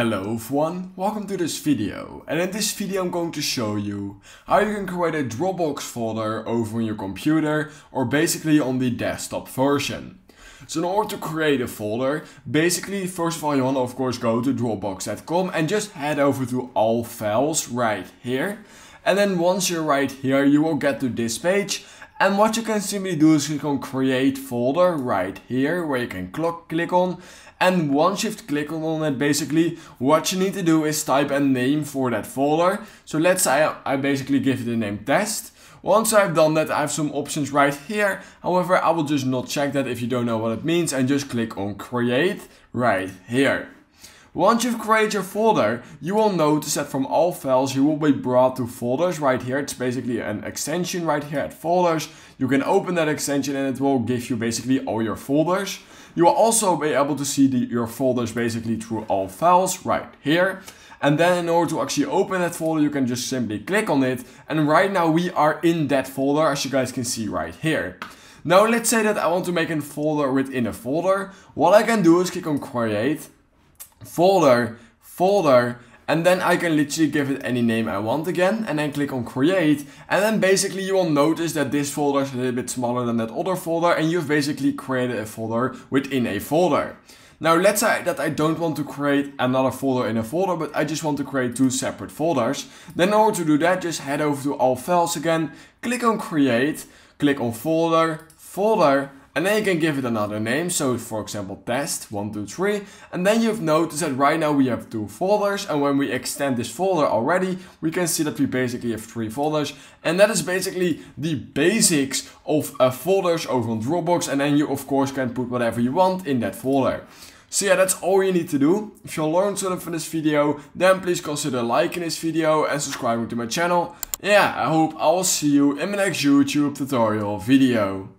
Hello everyone, welcome to this video and in this video I'm going to show you how you can create a Dropbox folder over on your computer or basically on the desktop version. So in order to create a folder, basically first of all you want to of course go to dropbox.com and just head over to all files right here. And then once you're right here you will get to this page and what you can simply do is click on create folder right here where you can cl click on and once you've clicked on it basically what you need to do is type a name for that folder. So let's say I basically give it the name test. Once I've done that I have some options right here. However I will just not check that if you don't know what it means and just click on create right here. Once you've created your folder, you will notice that from all files you will be brought to folders right here. It's basically an extension right here at folders. You can open that extension and it will give you basically all your folders. You will also be able to see the, your folders basically through all files right here. And then in order to actually open that folder, you can just simply click on it. And right now we are in that folder as you guys can see right here. Now let's say that I want to make a folder within a folder. What I can do is click on create folder, folder, and then I can literally give it any name I want again and then click on create and then basically you will notice that this folder is a little bit smaller than that other folder and you've basically created a folder within a folder. Now let's say that I don't want to create another folder in a folder but I just want to create two separate folders. Then in order to do that just head over to all files again, click on create, click on folder, folder and then you can give it another name, so for example test 123 and then you've noticed that right now we have two folders and when we extend this folder already we can see that we basically have three folders and that is basically the basics of uh, folders over on Dropbox and then you of course can put whatever you want in that folder. So yeah, that's all you need to do. If you learned something from this video, then please consider liking this video and subscribing to my channel. Yeah, I hope I will see you in my next YouTube tutorial video.